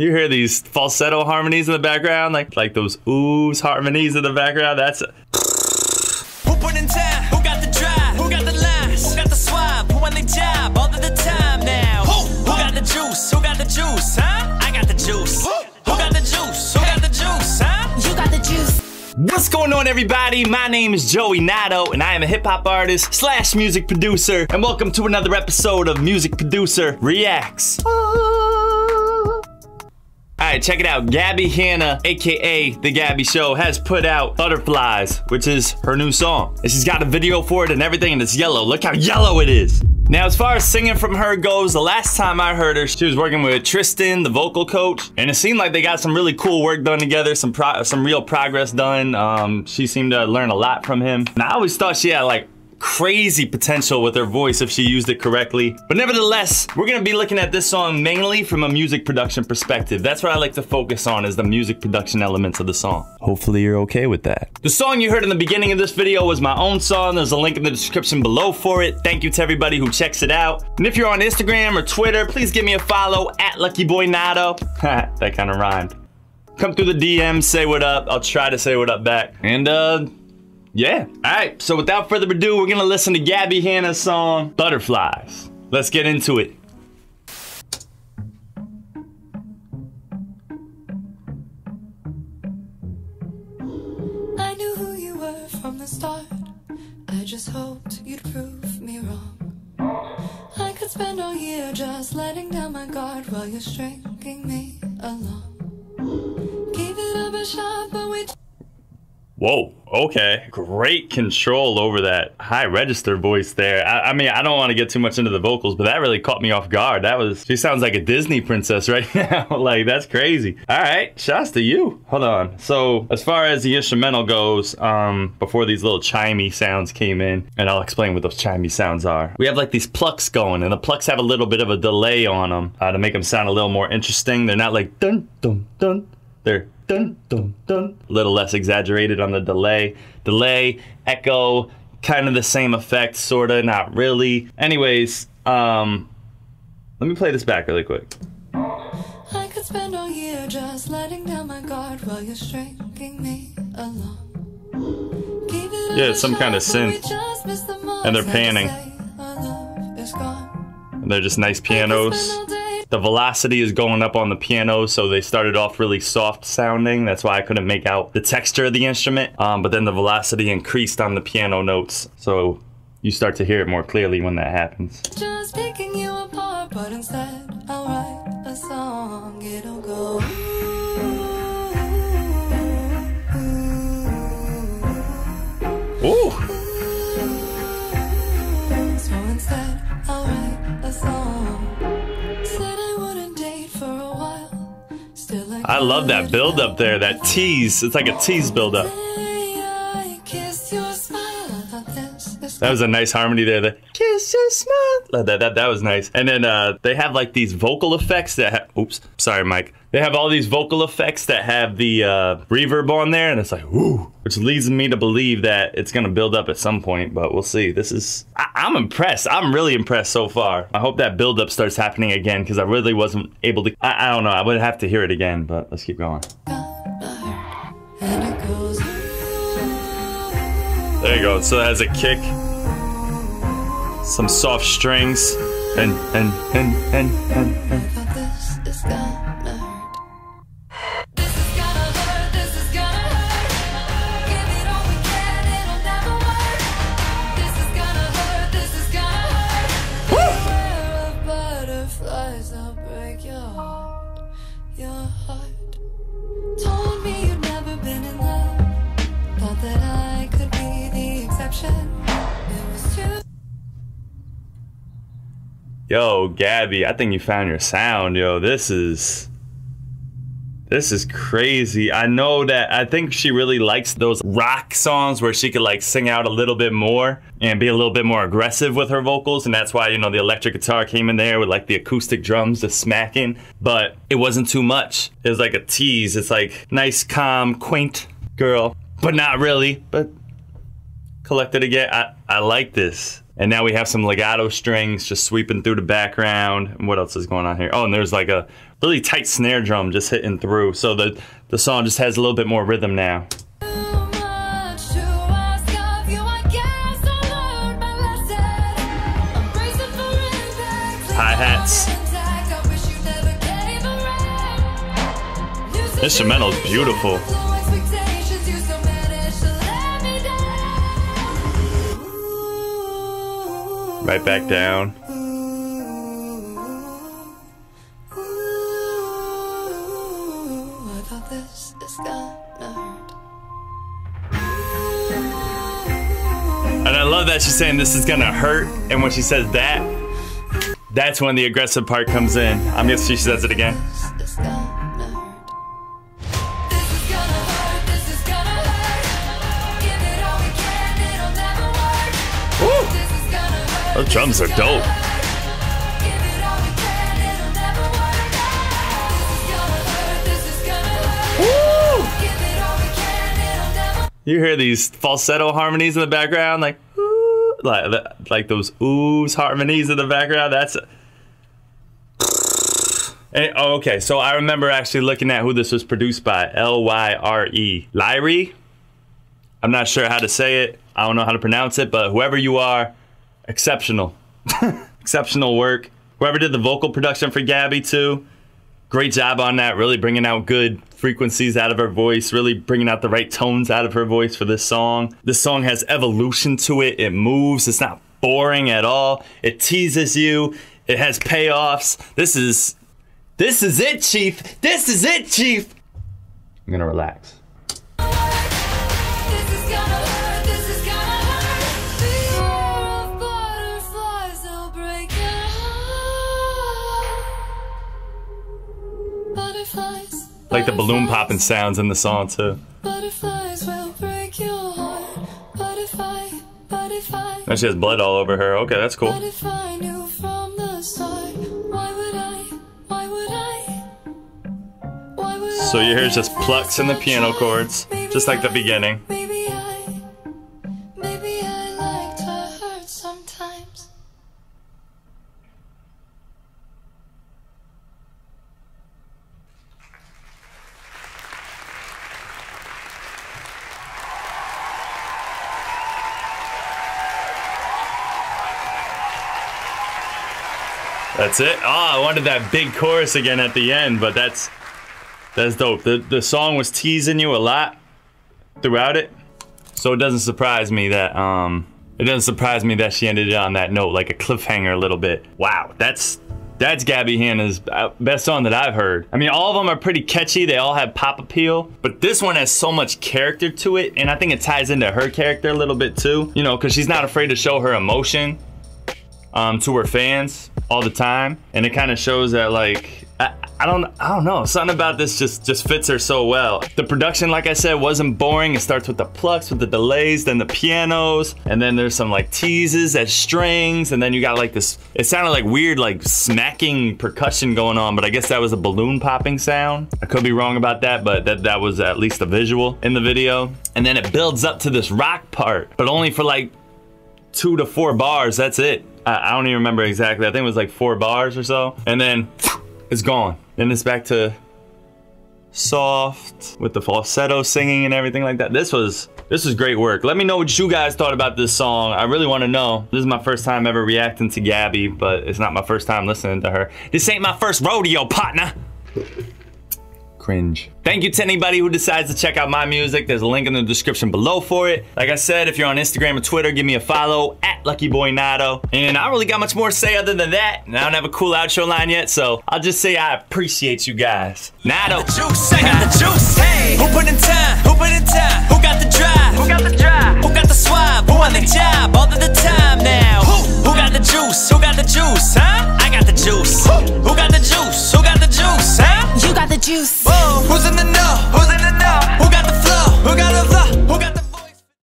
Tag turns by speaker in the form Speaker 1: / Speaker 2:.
Speaker 1: You hear these falsetto harmonies in the background, like like those oohs harmonies in the background. That's
Speaker 2: Who put in time? Who got the drive? Who got the lines? Who got the swab? Who on the job? All of the time now. Who? Who got the juice? Who got the juice? Huh? I got the juice. Who got the juice? Who got the juice? Huh?
Speaker 3: You got the juice.
Speaker 1: What's going on, everybody? My name is Joey Nato, and I am a hip hop artist slash music producer. And welcome to another episode of Music Producer Reacts. Alright, check it out. Gabbie Hanna, aka The Gabbie Show, has put out Butterflies, which is her new song. And she's got a video for it and everything, and it's yellow. Look how yellow it is. Now, as far as singing from her goes, the last time I heard her, she was working with Tristan, the vocal coach, and it seemed like they got some really cool work done together, some some real progress done. Um, she seemed to learn a lot from him. And I always thought she had like crazy potential with her voice if she used it correctly. But nevertheless, we're gonna be looking at this song mainly from a music production perspective. That's what I like to focus on is the music production elements of the song. Hopefully you're okay with that. The song you heard in the beginning of this video was my own song. There's a link in the description below for it. Thank you to everybody who checks it out. And if you're on Instagram or Twitter, please give me a follow at Lucky Boy Nato. that kind of rhymed. Come through the DM, say what up. I'll try to say what up back. And uh yeah. All right. So without further ado, we're gonna listen to Gabbie Hanna's song "Butterflies." Let's get into it.
Speaker 3: I knew who you were from the start. I just hoped you'd prove me wrong. I could spend all year just letting down my guard while you're stringing me along.
Speaker 1: Whoa. Okay. Great control over that high register voice there. I, I mean, I don't want to get too much into the vocals, but that really caught me off guard. That was. She sounds like a Disney princess right now. like that's crazy. All right. Shouts to you. Hold on. So as far as the instrumental goes, um, before these little chimey sounds came in, and I'll explain what those chimey sounds are. We have like these plucks going, and the plucks have a little bit of a delay on them uh, to make them sound a little more interesting. They're not like dun dun dun. They're dun dun dun. A little less exaggerated on the delay. Delay, echo, kind of the same effect, sorta, not really. Anyways, um, let me play this back really quick.
Speaker 3: I could spend all year just letting down my guard while you're stringing me along.
Speaker 1: Yeah, it's some kind of
Speaker 3: shot, but we
Speaker 1: synth.
Speaker 3: just missed the mark.
Speaker 1: And they're panning.
Speaker 3: say, our love is gone.
Speaker 1: And they're just nice
Speaker 3: I
Speaker 1: pianos. The velocity is going up on the piano, so they started off really soft sounding. That's why I couldn't make out the texture of the instrument. Um, but then the velocity increased on the piano notes, so you start to hear it more clearly when that happens.
Speaker 3: Just picking you apart, but instead I'll write a song. It'll go. I,
Speaker 1: love that build up there, that tease. It's like a tease build up. That was a nice harmony there. The kiss your smile. That, that, that was nice. And then uh, they have like these vocal effects that. Ha- Oops, sorry, Mike. They have all these vocal effects that have the uh, reverb on there, and it's like woo, which leads me to believe that it's gonna build up at some point. But we'll see. This is. I- I'm impressed. I'm really impressed so far. I hope that build up starts happening again because I really wasn't able to. I, I don't know. I would have to hear it again, but let's keep going. There you go. So it has a kick, some soft strings, and and and and and. and. Yo, Gabbie, I think you found your sound, yo. This is this is crazy. I know that I think she really likes those rock songs where she could like sing out a little bit more and be a little bit more aggressive with her vocals, and that's why you know the electric guitar came in there with like the acoustic drums, the smacking, but it wasn't too much. It was like a tease. It's like nice, calm, quaint girl, but not really. But collected again. I, I like this. And now we have some legato strings just sweeping through the background. And what else is going on here? Oh, and there's like a really tight snare drum just hitting through. So the the song just has a little bit more rhythm now.
Speaker 3: Too much to ask
Speaker 1: Right back down.
Speaker 3: Ooh, I thought this is gonna hurt.
Speaker 1: And I love that she's saying this is gonna hurt. And when she says that, that's when the aggressive part comes in. I'm guessing she says it again.
Speaker 3: We
Speaker 1: drums are dope. You hear these falsetto harmonies in the background, like ooh, like like those oohs harmonies in the background. That's. And- eh, oh, okay. So I remember actually looking at who this was produced by. L Y R E. Lyrie. I'm not sure how to say it. I don't know how to pronounce it, but whoever you are, exceptional. exceptional work. Whoever did the vocal production for Gabbie too, great job on that. Really bringing out good frequencies out of her voice, really bringing out the right tones out of her voice for this song. This song has evolution to it. It moves. It's not boring at all. It teases you. It has payoffs. This is this is it, Chief. This is it, Chief. I'm gonna relax. Like the balloon popping sounds in the song too.
Speaker 3: Butterflies will break your heart. Butterfly, butterfly.
Speaker 1: Now she has blood all over her. Okay, that's cool.
Speaker 3: But knew from the start, why would I? Why would I? Why would
Speaker 1: So you hear just plucks in the piano chords, just like the beginning. That's it. Oh, I wanted that big chorus again at the end, but that's that's dope. The the song was teasing you a lot throughout it, so it doesn't surprise me that um it doesn't surprise me that she ended it on that note, like a cliffhanger a little bit. Wow, that's that's Gabbie Hanna's uh, best song that I've heard. I mean, all of them are pretty catchy. They all have pop appeal, but this one has so much character to it, and I think it ties into her character a little bit too. You know, because she's not afraid to show her emotion um, to her fans all the time, and it kind of shows that like I, I don't I don't know something about this just just fits her so well. The production, like I said, wasn't boring. It starts with the plucks, with the delays, then the pianos, and then there's some like teases as strings, and then you got like this. It sounded like weird like smacking percussion going on, but I guess that was a balloon popping sound. I could be wrong about that, but that that was at least a visual in the video. And then it builds up to this rock part, but only for like two to four bars. That's it. I, I don't even remember exactly. I think it was like four bars or so. And then it's gone. Then it's back to soft with the falsetto singing and everything like that. This was this was great work. Let me know what you guys thought about this song. I really want to know. This is my first time ever reacting to Gabbie, but it's not my first time listening to her. This ain't my first rodeo, partner. Cringe. Thank you to anybody who decides to check out my music. There's a link in the description below for it. Like I said, if you're on Instagram or Twitter, give me a follow at LuckyBoyNato. And I don't really got much more to say other than that. And I don't have a cool outro line yet, so I'll just say I appreciate you guys.
Speaker 2: Nato.